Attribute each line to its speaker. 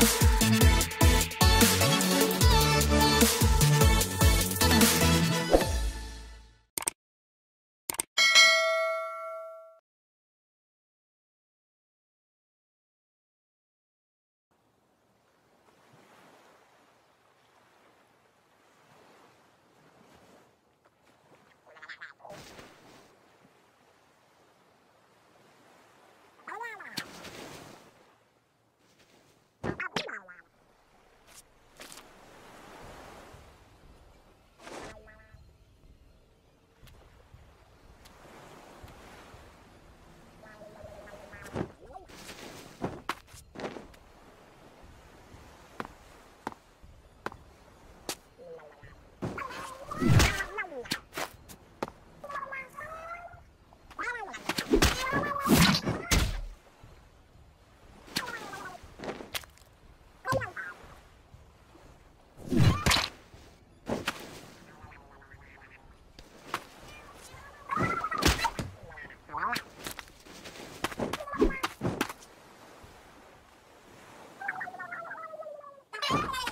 Speaker 1: Bye. my